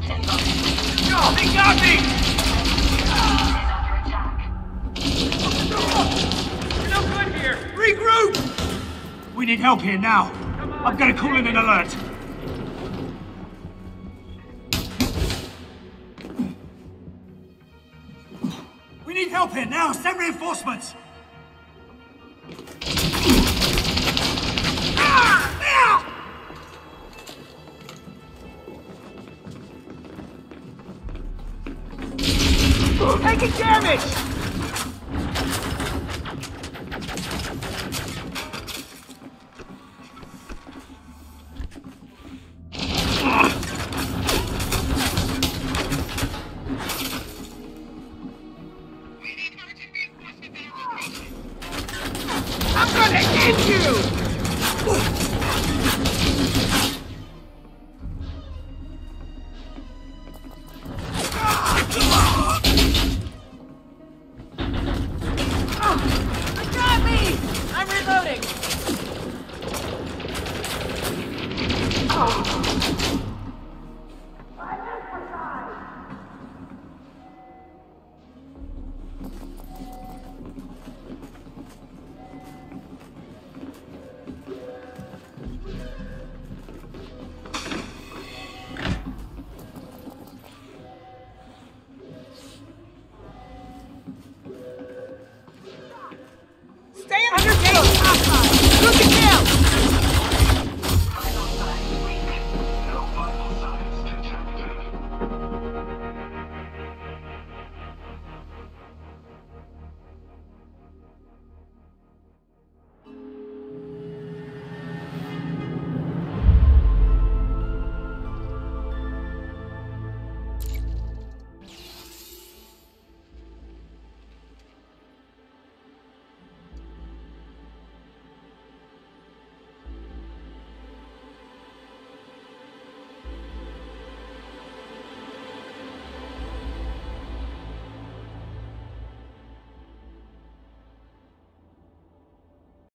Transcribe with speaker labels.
Speaker 1: They got me! We're no good here! We need help here now. I'm gonna call in an alert. We need help here now! Send reinforcements!
Speaker 2: Taking damage!